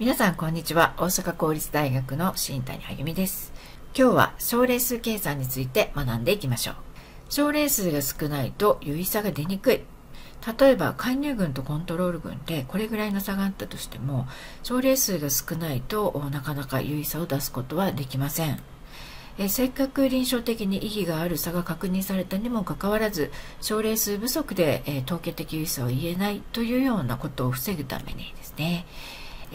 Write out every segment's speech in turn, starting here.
皆さんこんにちは。大阪公立大学の新谷あゆみです。今日は症例数計算について学んでいきましょう。症例数が少ないと有意差が出にくい。例えば介入群とコントロール群でこれぐらいの差があったとしても症例数が少ないとなかなか有意差を出すことはできません。えせっかく臨床的に意義がある差が確認されたにもかかわらず症例数不足で、え統計的有意差を言えないというようなことを防ぐためにですね、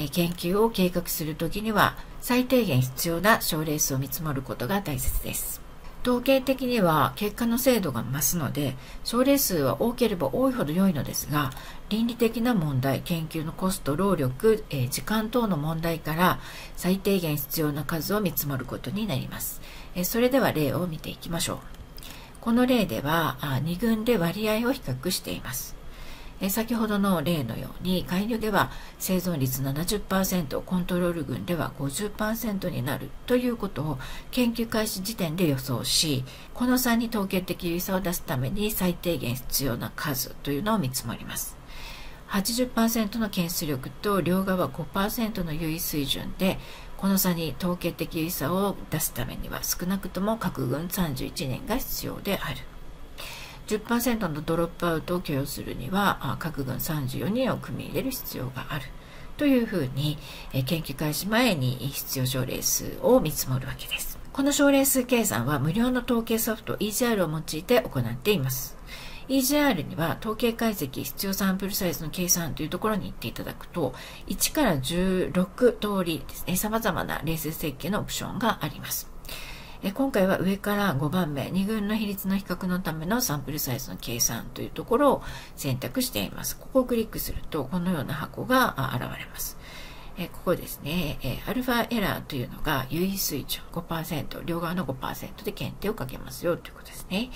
研究を計画するときには最低限必要な症例数を見積もることが大切です。統計的には結果の精度が増すので症例数は多ければ多いほど良いのですが倫理的な問題研究のコスト労力、え、時間等の問題から最低限必要な数を見積もることになります、え、それでは例を見ていきましょう。この例では2群で割合を比較しています。え先ほどの例のように介入では生存率70%コントロール群では50%になるということを研究開始時点で予想しこの差に統計的有意差を出すために最低限必要な数というのを見積もります。80%の検出力と両側5%の有意水準でこの差に統計的有意差を出すためには少なくとも各群31年が必要である。10%のドロップアウトを許容するには各軍34人を組み入れる必要があるというふうに研究開始前に必要症例数を見積もるわけです。この症例数計算は無料の統計ソフト EGR を用いて行っています。EGR には統計解析必要サンプルサイズの計算というところに行っていただくと1から16通りですね様々な例数設計のオプションがあります。え今回は上から5番目、2群の比率の比較のためのサンプルサイズの計算というところを選択しています。ここをクリックすると、このような箱が現れますえ。ここですね、えアルファエラーというのが有意水準5%、両側の5%で検定をかけますよということですね。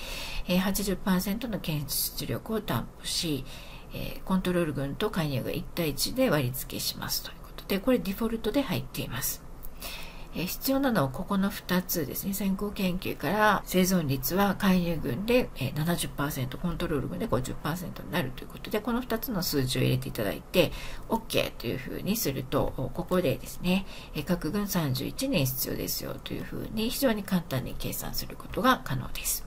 え80%の検出力を担保し、コントロール群と介入が1対1で割り付けしますということで、これデフォルトで入っています。え必要なのはここの2つですね。先行研究から生存率は介入群で、え70%、コントロール群で50%になるということで、この2つの数字を入れていただいて、OK というふうにすると、ここでですね、各群31年必要ですよというふうに非常に簡単に計算することが可能です。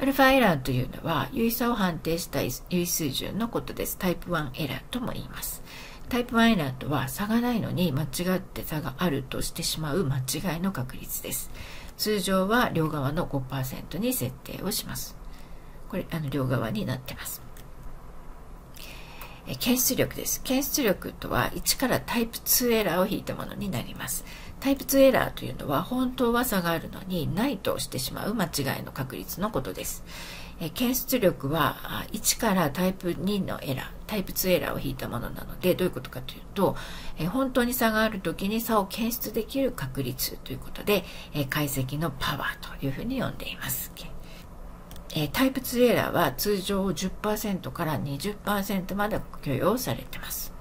アルファエラーというのは、有意差を判定した有意水準のことです。タイプ1エラーとも言います。タイプ1エラーとは差がないのに間違って差があるとしてしまう間違いの確率です。通常は両側の5%に設定をします。これ、あの両側になってます。え検出力です。検出力とは1からタイプ2エラーを引いたものになります。タイプ2エラーというのは本当は差があるのにないとしてしまう間違いの確率のことです。え検出力は1からタイプ2のエラー、タイプ2エラーを引いたものなので、どういうことかというと、え本当に差がある時に差を検出できる確率ということで、え解析のパワーというふうに呼んでいます。えタイプ2エラーは通常10%から20%まで許容されています。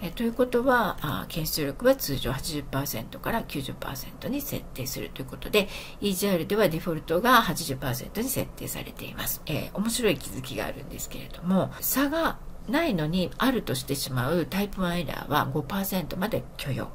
えということはあ検出力は通常80%から90%に設定するということで EGR ではデフォルトが80%に設定されています、えー、面白い気づきがあるんですけれども差がないのにあるとしてしまうタイプ1エラーは5%まで許容。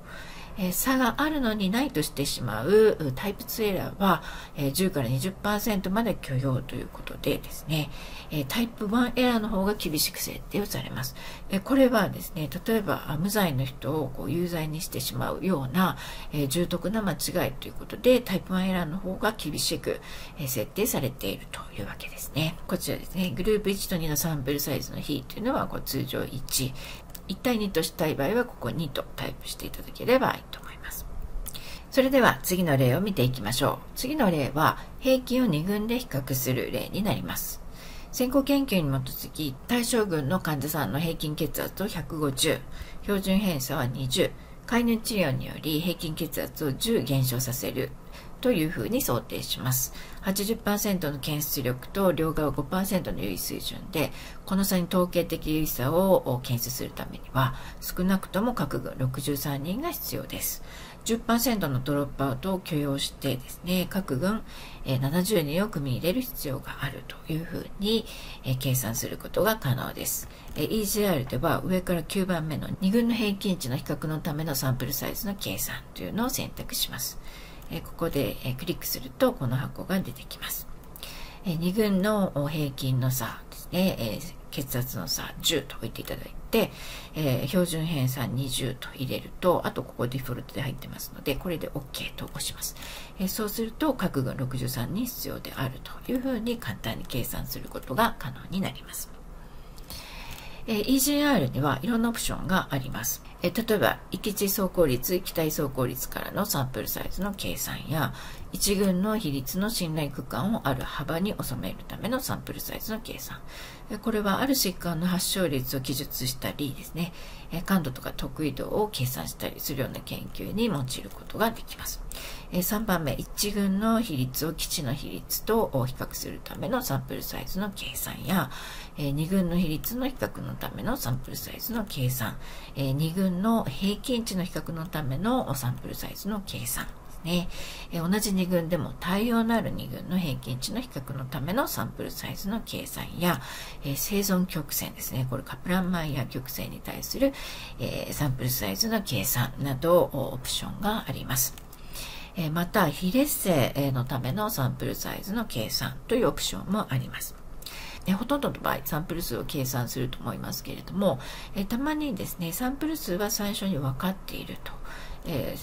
え差があるのにないとしてしまうタイプ2エラーは、え10から20%まで許容ということでですね、えタイプ1エラーの方が厳しく設定をされます。えこれはですね、例えば無罪の人をこう有罪にしてしまうような、え重篤な間違いということで、タイプ1エラーの方が厳しく、え設定されているというわけですね。こちらですね、グループ1と2のサンプルサイズの比というのはこう通常1、1対2としたい場合はここ2とタイプしていただければいいと思います。それでは次の例を見ていきましょう。次の例は平均を2群で比較する例になります。先行研究に基づき対象群の患者さんの平均血圧を150、標準偏差は20、介入治療により平均血圧を10減少させるというふうに想定します。80%の検出力と両側5%の優位水準で、この差に統計的優位差を検出するためには、少なくとも各軍63人が必要です。10%のドロップアウトを許容してですね、各軍70人を組み入れる必要があるというふうに計算することが可能です。EGR では上から9番目の2軍の平均値の比較のためのサンプルサイズの計算というのを選択します。えここでえクリックするとこの箱が出てきます。え2軍の平均の差ですね、血圧の差10と置いていただいて、え、標準偏差20と入れると、あとここデフォルトで入ってますので、これで OK と押します。え、そうすると、各群63に必要であるというふうに簡単に計算することが可能になります。え、EGR にはいろんなオプションがあります。え、例えば、域地走行率、気体走行率からのサンプルサイズの計算や、一群の比率の信頼区間をある幅に収めるためのサンプルサイズの計算。これはある疾患の発症率を記述したりですね、感度とか得意度を計算したりするような研究に用いることができます。3番目、1群の比率を基地の比率と比較するためのサンプルサイズの計算や、2群の比率の比較のためのサンプルサイズの計算、2群の平均値の比較のためのサンプルサイズの計算、ね、同じ2群でも対応のある2群の平均値の比較のためのサンプルサイズの計算や、え生存曲線ですね、これカプランマイヤー曲線に対する、えサンプルサイズの計算などオプションがあります。えまた、非劣性のためのサンプルサイズの計算というオプションもあります。えほとんどの場合、サンプル数を計算すると思いますけれども、えたまにですね、サンプル数は最初に分かっていると。え、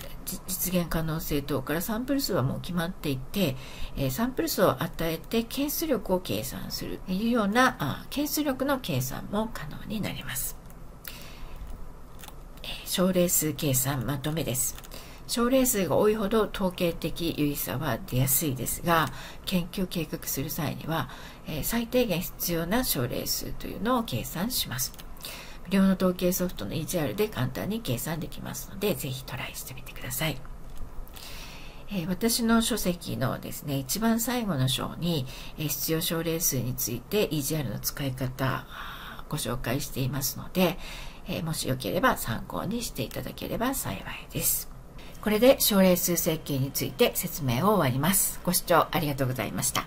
実現可能性等からサンプル数はもう決まっていて、え、サンプル数を与えて検出力を計算するというようなあ検出力の計算も可能になります。え、症例数計算まとめです。症例数が多いほど統計的有意差は出やすいですが、研究計画する際には、え最低限必要な症例数というのを計算します。無料の統計ソフトの EGR で簡単に計算できますので、ぜひトライしてみてください。え私の書籍のですね、一番最後の章に、え必要症例数について EGR の使い方ご紹介していますので、えもしよければ参考にしていただければ幸いです。これで症例数設計について説明を終わります。ご視聴ありがとうございました。